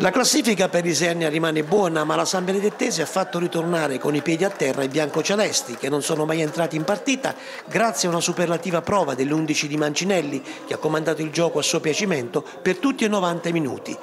La classifica per Isernia rimane buona, ma la San Benedettese ha fatto ritornare con i piedi a terra i biancocelesti, che non sono mai entrati in partita, grazie a una superlativa prova dell'11 di Mancinelli, che ha comandato il gioco a suo piacimento per tutti i 90 minuti.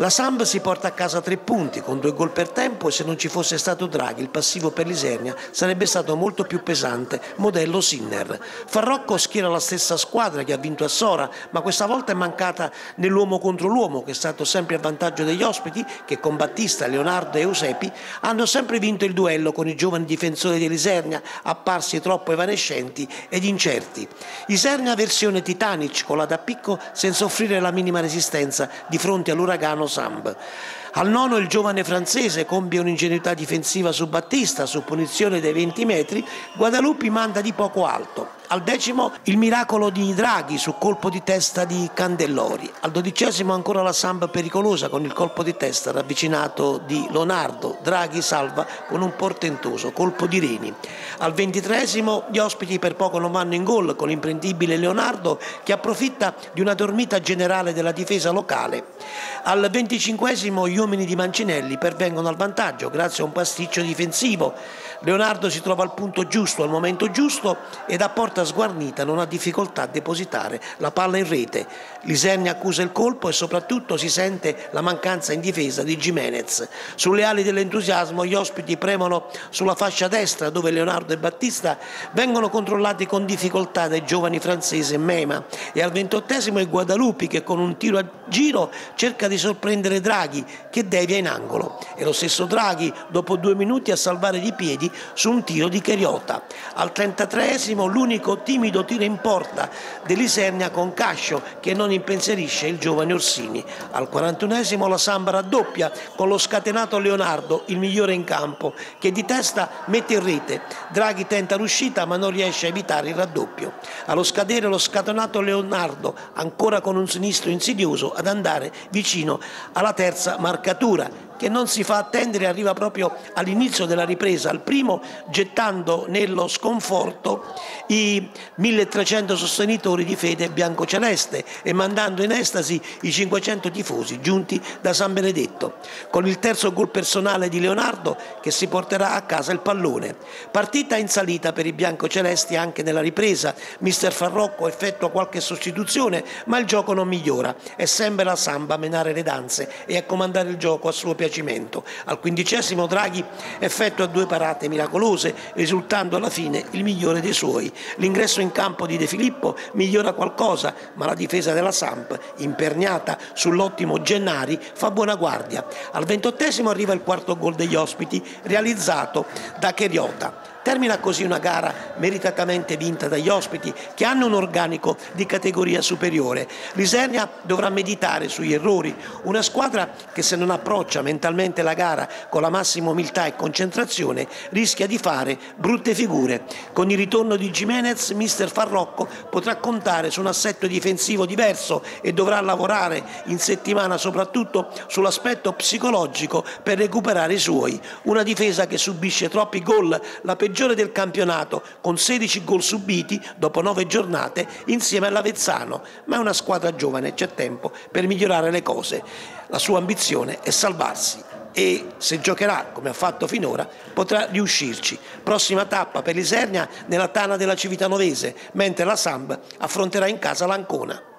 La Samb si porta a casa tre punti con due gol per tempo e se non ci fosse stato Draghi il passivo per l'Isernia sarebbe stato molto più pesante, modello Sinner. Farrocco schiera la stessa squadra che ha vinto a Sora, ma questa volta è mancata nell'uomo contro l'uomo che è stato sempre a vantaggio degli ospiti che con Battista, Leonardo e Eusepi hanno sempre vinto il duello con i giovani difensori dell'Isernia apparsi troppo evanescenti ed incerti. Isernia versione Titanic con la da picco senza offrire la minima resistenza di fronte all'uragano Samb. Al nono il giovane francese compie un'ingenuità difensiva su Battista su punizione dei 20 metri, Guadalupi manda di poco alto. Al decimo il miracolo di Draghi su colpo di testa di Candellori. Al dodicesimo ancora la samba pericolosa con il colpo di testa ravvicinato di Leonardo. Draghi salva con un portentoso colpo di Reni. Al ventitresimo gli ospiti per poco non vanno in gol con l'imprendibile Leonardo che approfitta di una dormita generale della difesa locale. Al venticinquesimo uomini di Mancinelli pervengono al vantaggio grazie a un pasticcio difensivo. Leonardo si trova al punto giusto, al momento giusto ed a porta sguarnita non ha difficoltà a depositare la palla in rete. Liserni accusa il colpo e soprattutto si sente la mancanza in difesa di Jimenez. Sulle ali dell'entusiasmo gli ospiti premono sulla fascia destra dove Leonardo e Battista vengono controllati con difficoltà dai giovani francesi Mema e al ventottesimo è Guadalupi che con un tiro a giro cerca di sorprendere Draghi che devia in angolo. E lo stesso Draghi dopo due minuti a salvare di piedi su un tiro di Cheriota. Al 33esimo l'unico timido tiro in porta dell'Isernia con Cascio che non impensierisce il giovane Orsini. Al 41esimo la Samba raddoppia con lo scatenato Leonardo, il migliore in campo, che di testa mette in rete. Draghi tenta l'uscita ma non riesce a evitare il raddoppio. Allo scadere lo scatenato Leonardo, ancora con un sinistro insidioso, ad andare vicino alla terza marcatura che non si fa attendere, arriva proprio all'inizio della ripresa, al primo gettando nello sconforto i 1300 sostenitori di fede biancoceleste e mandando in estasi i 500 tifosi giunti da San Benedetto, con il terzo gol personale di Leonardo che si porterà a casa il pallone. Partita in salita per i biancocelesti anche nella ripresa, mister Farrocco effettua qualche sostituzione, ma il gioco non migliora, è sempre la samba a menare le danze e a comandare il gioco a suo piacere piacimento. Al quindicesimo Draghi effettua due parate miracolose, risultando alla fine il migliore dei suoi. L'ingresso in campo di De Filippo migliora qualcosa, ma la difesa della Samp, imperniata sull'ottimo Gennari, fa buona guardia. Al ventottesimo arriva il quarto gol degli ospiti, realizzato da Cheriota. Termina così una gara meritatamente vinta dagli ospiti che hanno un organico di categoria superiore. L'Isernia dovrà meditare sugli errori, una squadra che se non approccia mentalmente la gara con la massima umiltà e concentrazione rischia di fare brutte figure. Con il ritorno di Jimenez, mister Farrocco potrà contare su un assetto difensivo diverso e dovrà lavorare in settimana soprattutto sull'aspetto psicologico per recuperare i suoi. Una difesa che subisce troppi gol, la peggiore del campionato con 16 gol subiti dopo 9 giornate insieme all'Avezzano, ma è una squadra giovane, c'è tempo per migliorare le cose. La sua ambizione è salvarsi e se giocherà come ha fatto finora potrà riuscirci. Prossima tappa per l'Isernia nella Tana della Civitanovese, mentre la Samb affronterà in casa l'Ancona.